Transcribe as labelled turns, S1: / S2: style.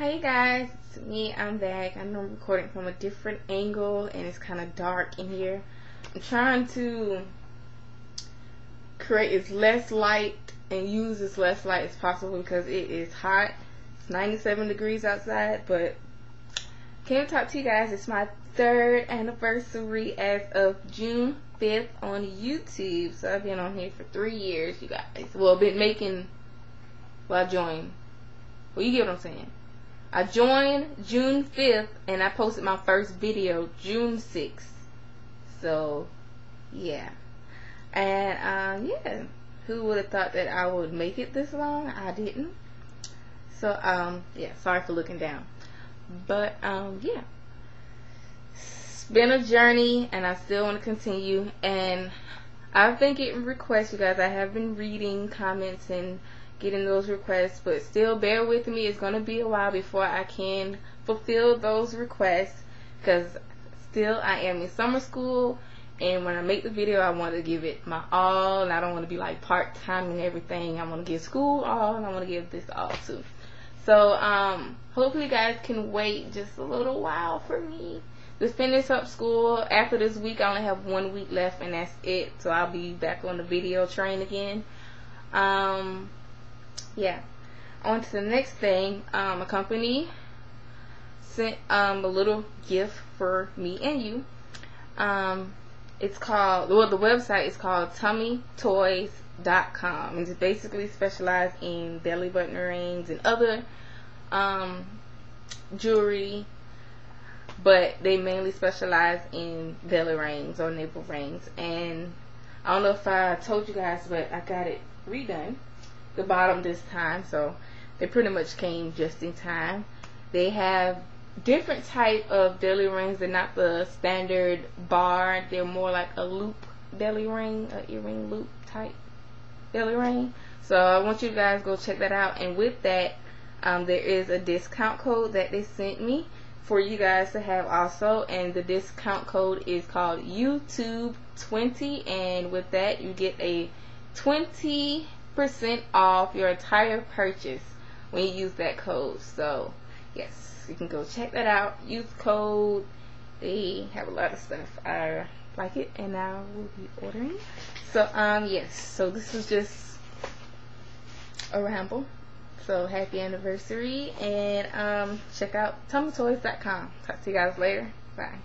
S1: Hey guys, it's me, I'm back. I know I'm recording from a different angle and it's kind of dark in here. I'm trying to create as less light and use as less light as possible because it is hot. It's 97 degrees outside, but came to talk to you guys. It's my third anniversary as of June 5th on YouTube. So I've been on here for three years, you guys. Well, been making, well, I joined. Well, you get what I'm saying. I joined June 5th and I posted my first video June 6th. So, yeah. And, um, yeah. Who would have thought that I would make it this long? I didn't. So, um, yeah, sorry for looking down. But, um, yeah. It's been a journey and I still want to continue. And I've been getting requests, you guys. I have been reading comments and getting those requests, but still bear with me. It's going to be a while before I can fulfill those requests because still I am in summer school and when I make the video I want to give it my all and I don't want to be like part-time and everything. I want to give school all and I want to give this all too. So um, hopefully you guys can wait just a little while for me to finish up school. After this week I only have one week left and that's it. So I'll be back on the video train again. Um, yeah. On to the next thing. Um, a company sent um, a little gift for me and you. Um, it's called, well, the website is called TummyToys.com. And it's basically specialized in belly button rings and other um, jewelry. But they mainly specialize in belly rings or nipple rings. And I don't know if I told you guys, but I got it redone the bottom this time so they pretty much came just in time. They have different type of belly rings. They're not the standard bar. They're more like a loop belly ring a earring loop type belly ring. So I want you guys go check that out. And with that um, there is a discount code that they sent me for you guys to have also. And the discount code is called YouTube 20 and with that you get a 20 percent off your entire purchase when you use that code. So, yes, you can go check that out. Use code. They have a lot of stuff. I like it, and I will be ordering. So, um, yes. So this is just a ramble. So happy anniversary, and um, check out TummyToys.com. Talk to you guys later. Bye.